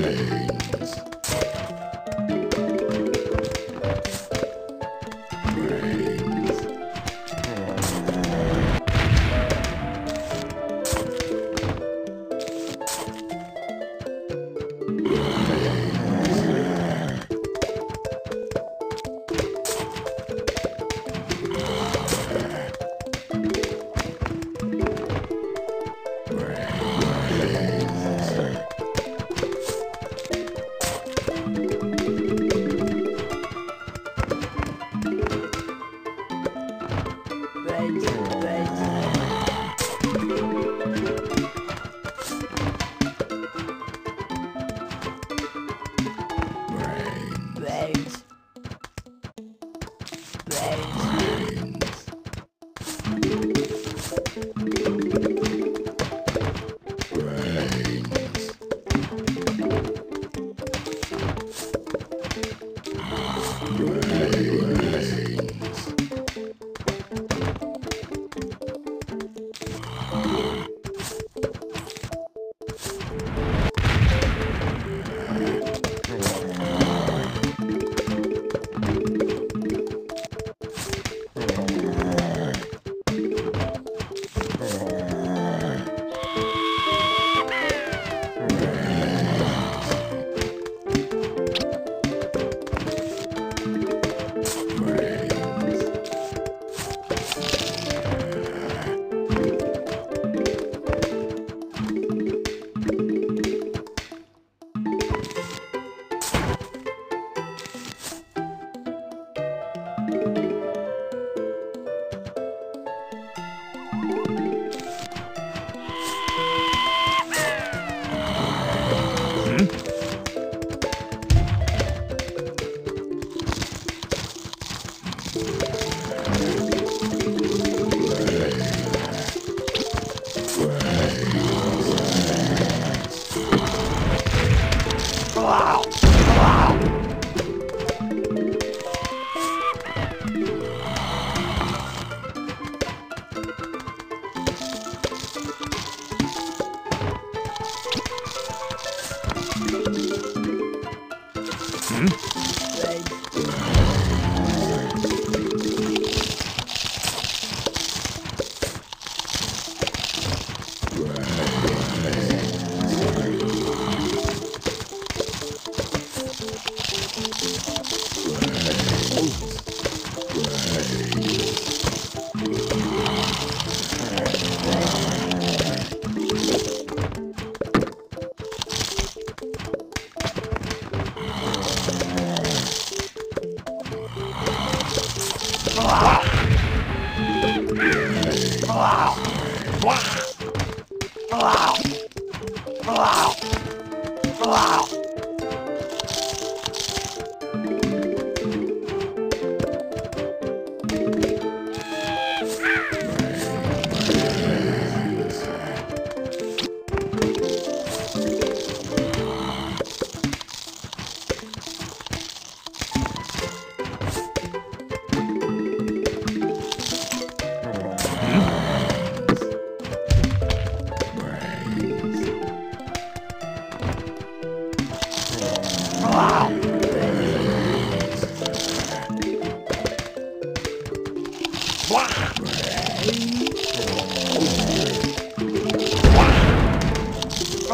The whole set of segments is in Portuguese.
嘿。right, right.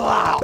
Blah!